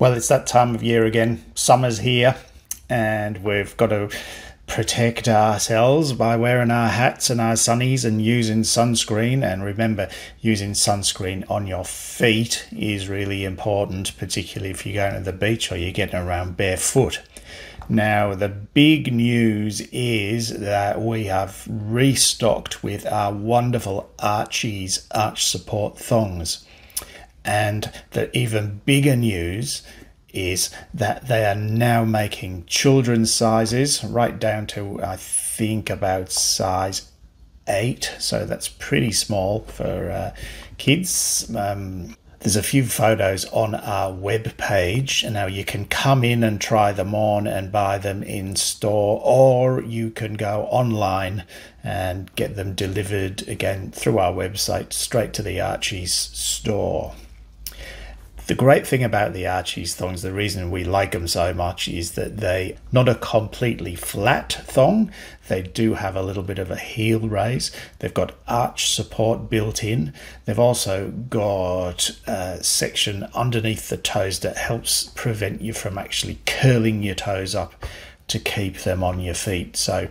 Well, it's that time of year again. Summer's here, and we've got to protect ourselves by wearing our hats and our sunnies and using sunscreen. And remember, using sunscreen on your feet is really important, particularly if you're going to the beach or you're getting around barefoot. Now, the big news is that we have restocked with our wonderful Archie's arch support thongs. And the even bigger news is that they are now making children's sizes right down to, I think, about size eight. So that's pretty small for uh, kids. Um, there's a few photos on our web page. Now you can come in and try them on and buy them in store, or you can go online and get them delivered again through our website straight to the Archie's store. The great thing about the Archie's thongs, the reason we like them so much, is that they not a completely flat thong. They do have a little bit of a heel raise. They've got arch support built in. They've also got a section underneath the toes that helps prevent you from actually curling your toes up to keep them on your feet. So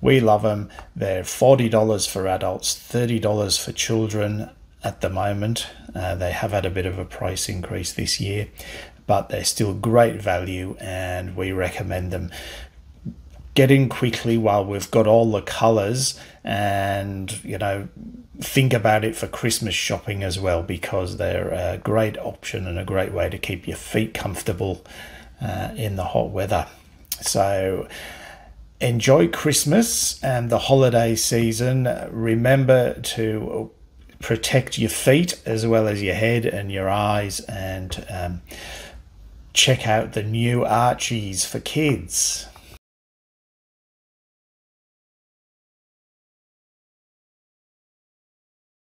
we love them. They're $40 for adults, $30 for children at the moment. Uh, they have had a bit of a price increase this year, but they're still great value and we recommend them. Get in quickly while we've got all the colours and, you know, think about it for Christmas shopping as well because they're a great option and a great way to keep your feet comfortable uh, in the hot weather. So, enjoy Christmas and the holiday season. Remember to protect your feet as well as your head and your eyes and um, check out the new Archies for kids.